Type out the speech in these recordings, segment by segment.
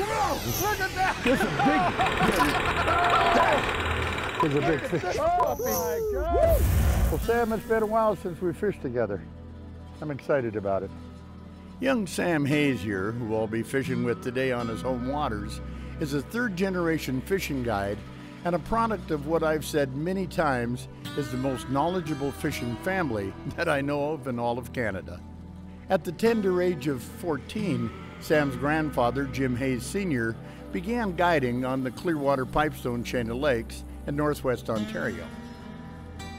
Whoa! Look at that! This is big. There's a big fish. Oh my God! Well, Sam, it's been a while since we fished together. I'm excited about it. Young Sam here, who I'll be fishing with today on his home waters, is a third generation fishing guide and a product of what I've said many times is the most knowledgeable fishing family that I know of in all of Canada. At the tender age of 14, Sam's grandfather, Jim Hayes Sr., began guiding on the Clearwater Pipestone chain of lakes in northwest Ontario.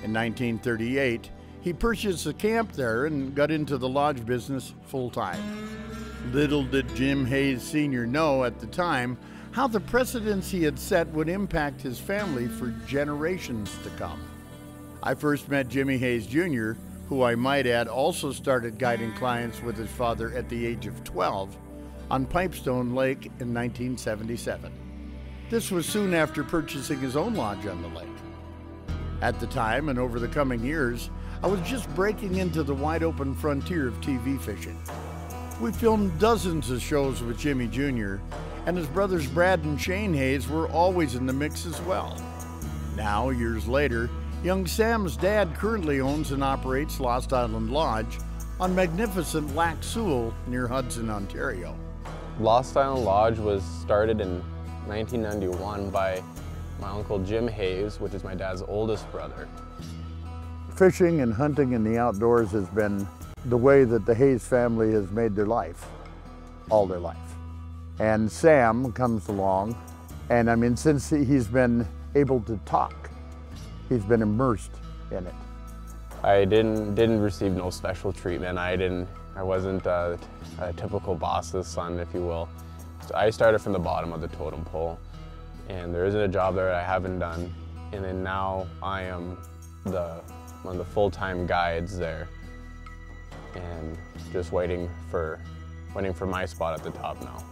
In 1938, he purchased a camp there and got into the lodge business full time. Little did Jim Hayes Sr. know at the time how the precedents he had set would impact his family for generations to come. I first met Jimmy Hayes Jr., who I might add also started guiding clients with his father at the age of 12 on Pipestone Lake in 1977. This was soon after purchasing his own lodge on the lake. At the time and over the coming years, I was just breaking into the wide open frontier of TV fishing. We filmed dozens of shows with Jimmy Jr., and his brothers Brad and Shane Hayes were always in the mix as well. Now, years later, young Sam's dad currently owns and operates Lost Island Lodge on magnificent Lac Seul near Hudson, Ontario. Lost Island Lodge was started in 1991 by my uncle Jim Hayes, which is my dad's oldest brother. Fishing and hunting in the outdoors has been the way that the Hayes family has made their life, all their life. And Sam comes along, and I mean, since he's been able to talk, he's been immersed in it. I didn't didn't receive no special treatment. I didn't. I wasn't a, a typical boss's son, if you will. So I started from the bottom of the totem pole, and there isn't a job there I haven't done. And then now I am the one of the full-time guides there, and just waiting for waiting for my spot at the top now.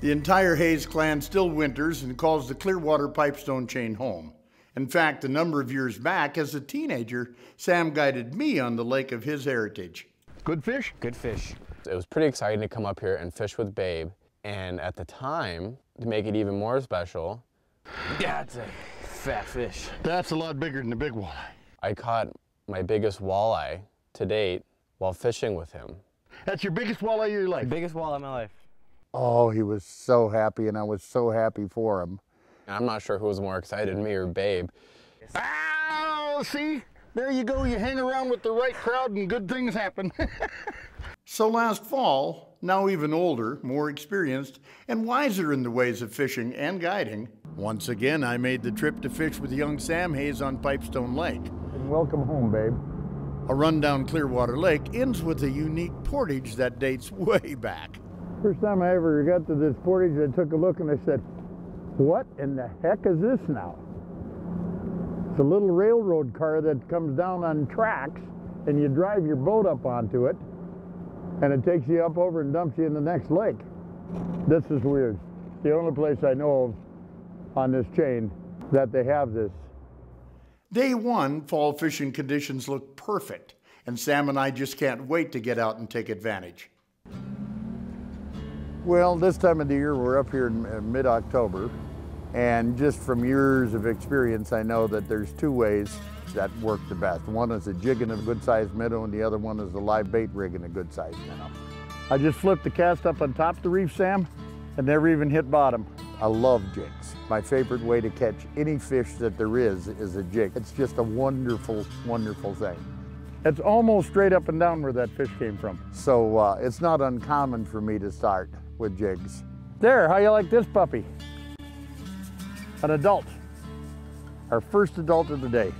The entire Hayes clan still winters and calls the Clearwater Pipestone chain home. In fact, a number of years back, as a teenager, Sam guided me on the lake of his heritage. Good fish? Good fish. It was pretty exciting to come up here and fish with Babe. And at the time, to make it even more special, that's a fat fish. That's a lot bigger than the big walleye. I caught my biggest walleye to date while fishing with him. That's your biggest walleye of your life? Biggest walleye of my life. Oh, he was so happy, and I was so happy for him. I'm not sure who was more excited, me or Babe. Oh, see? There you go. You hang around with the right crowd and good things happen. so last fall, now even older, more experienced, and wiser in the ways of fishing and guiding, once again I made the trip to fish with young Sam Hayes on Pipestone Lake. And welcome home, babe. A run down Clearwater Lake ends with a unique portage that dates way back. First time I ever got to this portage, I took a look and I said, what in the heck is this now? It's a little railroad car that comes down on tracks and you drive your boat up onto it and it takes you up over and dumps you in the next lake. This is weird. The only place I know of on this chain that they have this. Day one, fall fishing conditions look perfect, and Sam and I just can't wait to get out and take advantage. Well, this time of the year, we're up here in mid-October, and just from years of experience, I know that there's two ways that work the best. One is a jig in a good-sized minnow, and the other one is a live bait rig in a good-sized minnow. I just flipped the cast up on top of the reef, Sam, and never even hit bottom. I love jigs. My favorite way to catch any fish that there is is a jig. It's just a wonderful, wonderful thing. It's almost straight up and down where that fish came from. So uh, it's not uncommon for me to start with jigs. There, how you like this puppy? An adult. Our first adult of the day.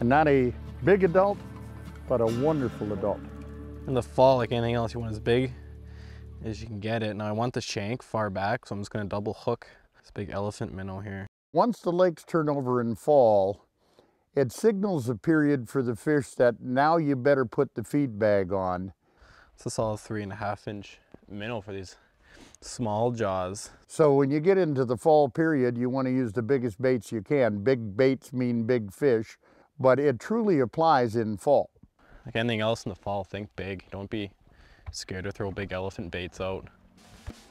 And not a big adult, but a wonderful adult. In the fall, like anything else, you want as big as you can get it. Now I want the shank far back, so I'm just gonna double hook this big elephant minnow here. Once the lakes turn over in fall, it signals a period for the fish that now you better put the feed bag on it's a solid three and a half inch minnow for these small jaws. So when you get into the fall period, you want to use the biggest baits you can. Big baits mean big fish, but it truly applies in fall. Like anything else in the fall, think big. Don't be scared to throw big elephant baits out.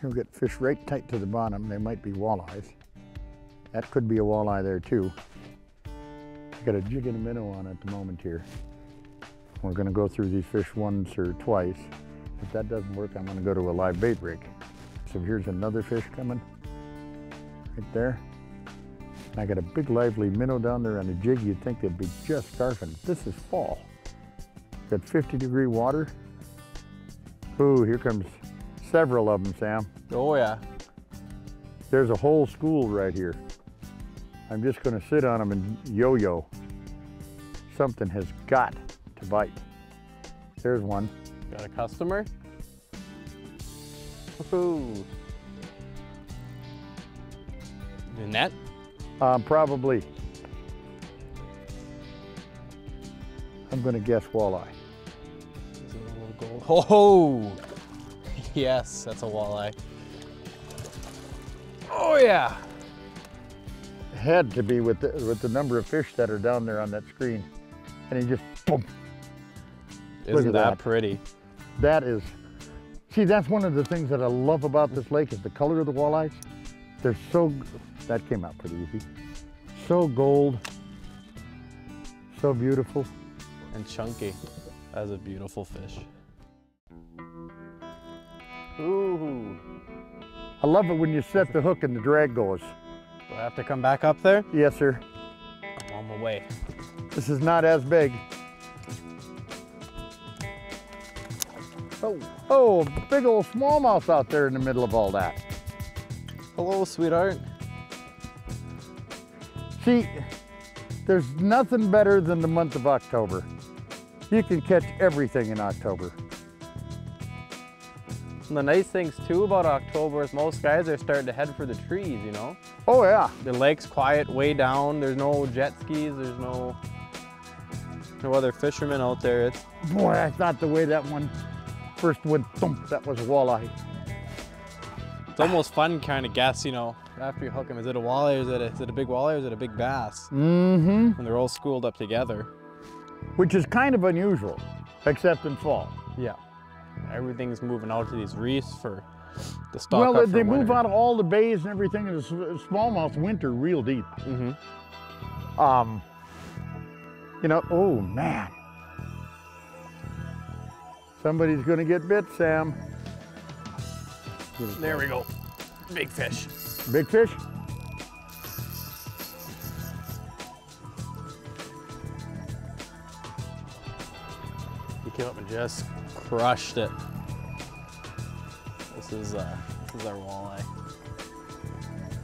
You'll get fish right tight to the bottom. They might be walleyes. That could be a walleye there too. I got a jig and a minnow on at the moment here. We're gonna go through these fish once or twice. If that doesn't work, I'm gonna go to a live bait rig. So here's another fish coming, right there. I got a big lively minnow down there on a jig. You'd think they'd be just scarfing. This is fall. Got 50 degree water. Ooh, here comes several of them, Sam. Oh yeah. There's a whole school right here. I'm just gonna sit on them and yo-yo. Something has got to bite. There's one. Got a customer? Woohoo. The that? Um, probably. I'm gonna guess walleye. Is it a little gold? Oh! Yes, that's a walleye. Oh yeah! Had to be with the, with the number of fish that are down there on that screen. And he just, boom. Isn't at that, that. pretty? That is, see, that's one of the things that I love about this lake is the color of the walleyes. They're so, that came out pretty easy. So gold, so beautiful. And chunky. as a beautiful fish. Ooh. I love it when you set the hook and the drag goes. Do I have to come back up there? Yes, sir. I'm on my way. This is not as big. Oh, oh, big old smallmouth out there in the middle of all that. Hello, sweetheart. See, there's nothing better than the month of October. You can catch everything in October. And the nice things too about October is most guys are starting to head for the trees, you know? Oh yeah, The lake's quiet way down. There's no jet skis. There's no no other fishermen out there. It's boy, I thought the way that one first went thump, that was a walleye. it's almost fun kind of guess, you know, after you hook them. Is it a walleye? Or is it a, is it a big walleye? Or is it a big bass? Mm-hmm. And they're all schooled up together. Which is kind of unusual, except in fall. Yeah. Everything's moving out to these reefs for the stock well, they move winter. out of all the bays and everything, and the smallmouth winter real deep. Mm-hmm. Um, you know, oh man. Somebody's gonna get bit, Sam. There we go. Big fish. Big fish? He came up and just crushed it. This is uh, this is our walleye.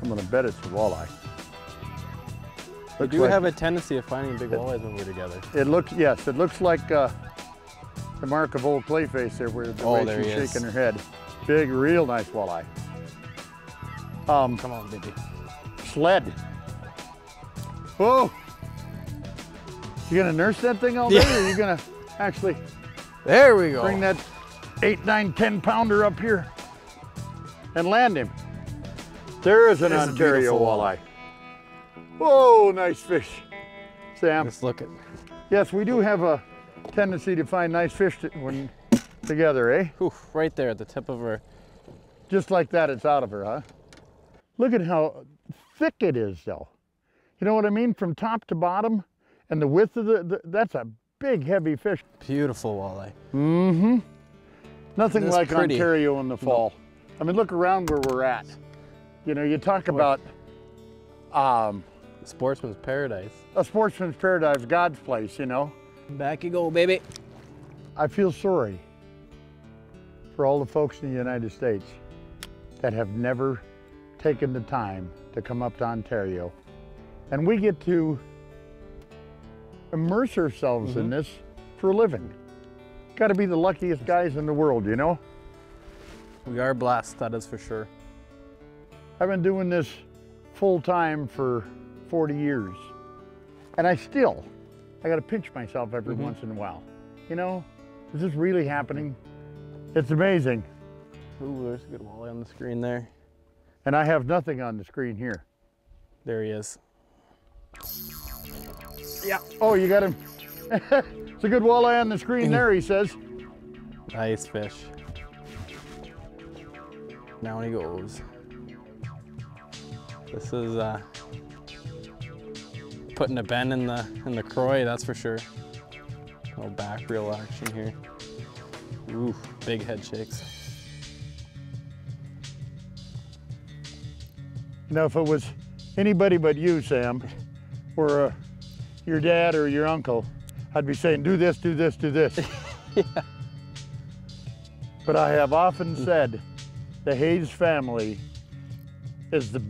I'm gonna bet it's a walleye. We do like- have a tendency of finding big walleyes when we're together. It looks, yes, it looks like uh, the mark of old Clayface there, where the Oh, way she's shaking her head. Big, real nice walleye. Um, Come on, baby. sled. Whoa! You gonna nurse that thing all day, Yeah. or are you gonna actually There we go. bring that eight, nine, ten pounder up here and land him? There is an Ontario walleye. Whoa, nice fish, Sam. Let's look at. Yes, we do have a tendency to find nice fish to, when together, eh? Whew, right there at the tip of her. Just like that, it's out of her, huh? Look at how thick it is, though. You know what I mean? From top to bottom, and the width of the, the that's a big, heavy fish. Beautiful walleye. Mm-hmm. Nothing That's like pretty. Ontario in the fall. I mean, look around where we're at. You know, you talk about um, Sportsman's paradise. a sportsman's paradise, God's place, you know. Back you go, baby. I feel sorry for all the folks in the United States that have never taken the time to come up to Ontario. And we get to immerse ourselves in mm-hmm. this for a living. Got to be the luckiest guys in the world, you know? We are blessed, that is for sure. I've been doing this full time for 40 years. And I still, I got to pinch myself every Mhm. once in a while. You know, is this really happening? It's amazing. Ooh, there's a good walleye on the screen there. And I have nothing on the screen here. There he is. Yeah. Oh, you got him. it's a good walleye on the screen there, he says. Nice fish. Now he goes. This is uh, putting a bend in the in the Croix, that's for sure. little back reel action here. Ooh, big head shakes. Now, if it was anybody but you, Sam, or uh, your dad or your uncle, I'd be saying, do this, do this, do this. yeah. But I have often said the Hayes family is the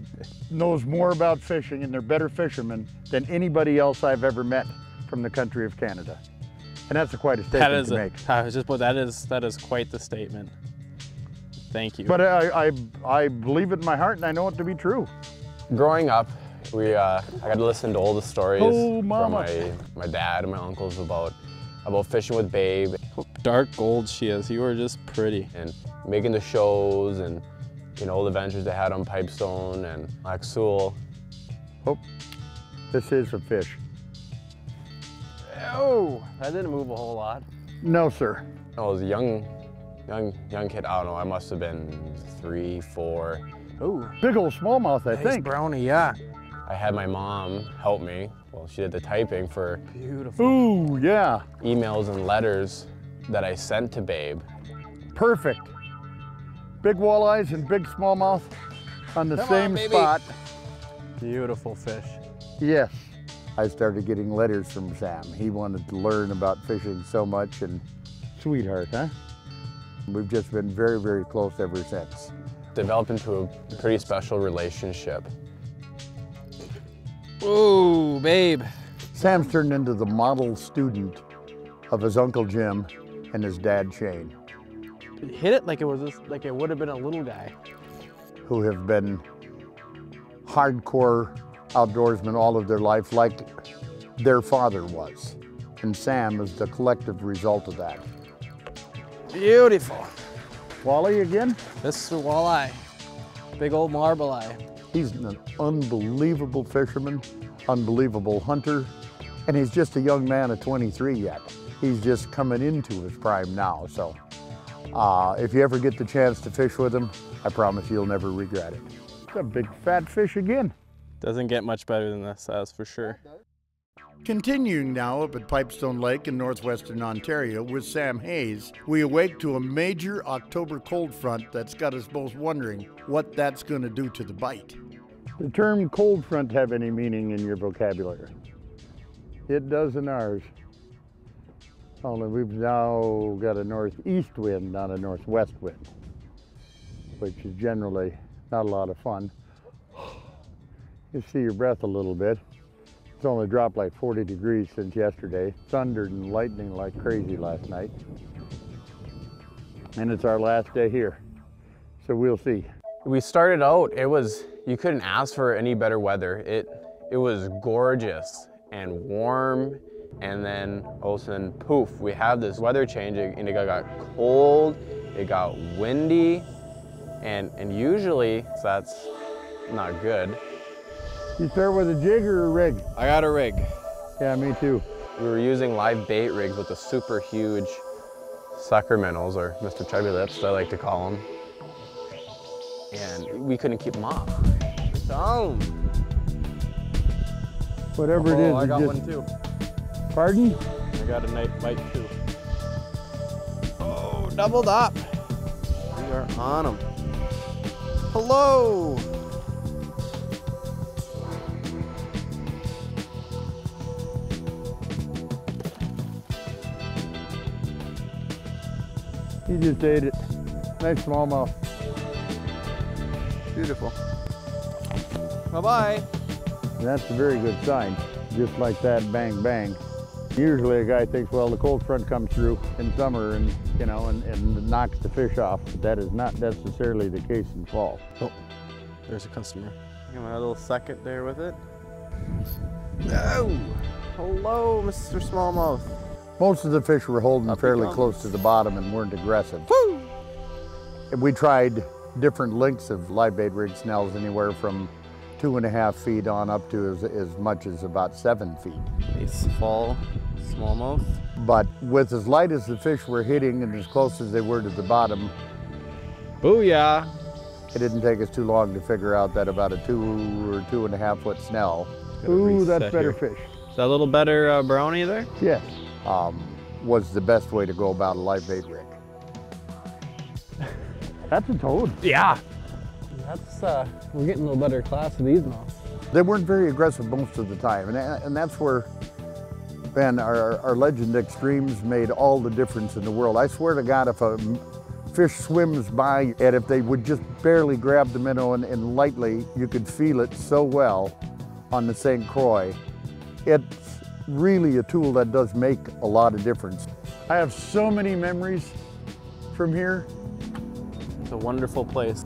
knows more about fishing and they're better fishermen than anybody else I've ever met from the country of Canada. And that's a quite a statement That is to a, make. I was just, but that is that is quite the statement. Thank you. But I, I, I believe it in my heart and I know it to be true. Growing up, we uh, I got to listen to all the stories Oh, from my, my dad and my uncles about about fishing with Babe Dark gold she is. You are just pretty. and making the shows and you know all the adventures they had on Pipestone and Lac-Seul. Oh, this is a fish. Oh, that didn't move a whole lot. No, sir. I was a young, young, young kid. I don't know. I must have been three, four. Oh, Big old smallmouth, I nice think. brownie, yeah. I had my mom help me. Well, she did the typing for Beautiful. Ooh, yeah, emails and letters that I sent to Babe. perfect. Big walleyes and big smallmouth on the Come same baby. spot. Beautiful fish. Yes. I started getting letters from Sam. He wanted to learn about fishing so much and sweetheart, huh? We've just been very, very close ever since. Developed into a pretty special relationship. Ooh, babe. Sam's turned into the model student of his Uncle Jim and his dad Shane, Hit it like it was this, like it would have been a little guy. who have been hardcore outdoorsmen all of their life, like their father was. And Sam is the collective result of that. Beautiful. Wally again? This is a walleye. Big old marble eye. He's an unbelievable fisherman, unbelievable hunter, and he's just a young man of 23 yet. He's just coming into his prime now. So uh, if you ever get the chance to fish with him, I promise you'll never regret it. It's a big fat fish again. Doesn't get much better than this, that's for sure. Continuing now up at Pipestone Lake in northwestern Ontario with Sam Hayes, we awake to a major October cold front that's got us both wondering what that's going to do to the bite. The term cold front have any meaning in your vocabulary? It does in ours. Only we've now got a northeast wind, not a northwest wind, which is generally not a lot of fun. You see your breath a little bit. It's only dropped like 40 degrees since yesterday. Thundered and lightning like crazy last night. And it's our last day here. So we'll see. We started out, it was, you couldn't ask for any better weather. It, it was gorgeous and warm. And then all of a sudden, poof, we have this weather change and it got, cold, it got windy. And, and usually that's not good. You start with a jig or a rig? I got a rig. Yeah, me too. We were using live bait rigs with the super huge sucker minnows, or Mr. Chubby Lips, I like to call them. And we couldn't keep them off. Down. Whatever it oh, is. Oh, I got just- one too. Pardon? I got a night bite too. Oh, doubled up. We are on them. Hello. He just ate it. Nice smallmouth. Beautiful. Bye-bye. That's a very good sign. Just like that, bang, bang. Usually a guy thinks, well, the cold front comes through in summer and, you know, and, and knocks the fish off. But that is not necessarily the case in fall. Oh, there's a customer. Give him a little second there with it. Oh, hello, Mr. Smallmouth. Most of the fish were holding Up fairly close to the bottom and weren't aggressive. Woo! And we tried different lengths of live bait rig snells, anywhere from two and a half feet on up to as, as much as about seven feet. Nice fall smallmouth. But with as light as the fish were hitting and as close as they were to the bottom, Booyah. it didn't take us too long to figure out that about a two or two and a half foot snell. Ooh, that's reset better here. fish. Is that a little better uh, brownie there? Yes. Um, was the best way to go about a live bait rig. That's a toad. Yeah. That's, uh, we're getting a little better class of these now. They weren't very aggressive most of the time, and, and that's where, Ben, our, our Legend Extremes made all the difference in the world. I swear to God, if a fish swims by, and if they would just barely grab the minnow and, and lightly, you could feel it so well on the St. Croix. It's really a tool that does make a lot of difference. I have so many memories from here. It's a wonderful place.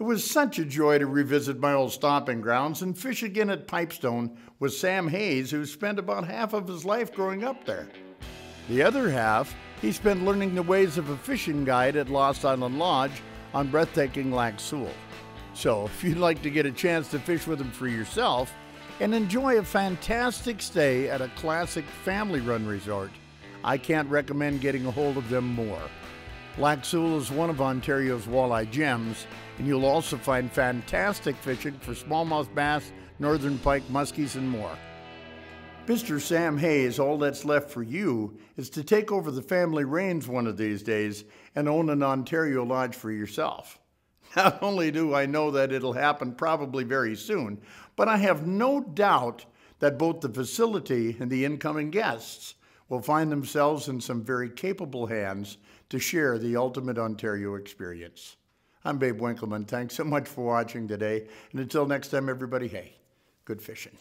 It was such a joy to revisit my old stomping grounds and fish again at Pipestone with Sam Hayes, who spent about half of his life growing up there. The other half he spent learning the ways of a fishing guide at Lost Island Lodge on breathtaking Lac Seul. So, if you'd like to get a chance to fish with him for yourself and enjoy a fantastic stay at a classic family run resort, I can't recommend getting a hold of them more. Lac Seul is one of Ontario's walleye gems, and you'll also find fantastic fishing for smallmouth bass, northern pike, muskies, and more. Mr. Sam Hayes, all that's left for you is to take over the family reins one of these days and own an Ontario lodge for yourself. Not only do I know that it'll happen probably very soon, but I have no doubt that both the facility and the incoming guests will find themselves in some very capable hands to share the ultimate Ontario experience. I'm Babe Winkelman. Thanks so much for watching today. And until next time, everybody, hey, good fishing.